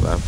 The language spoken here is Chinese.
Salaam.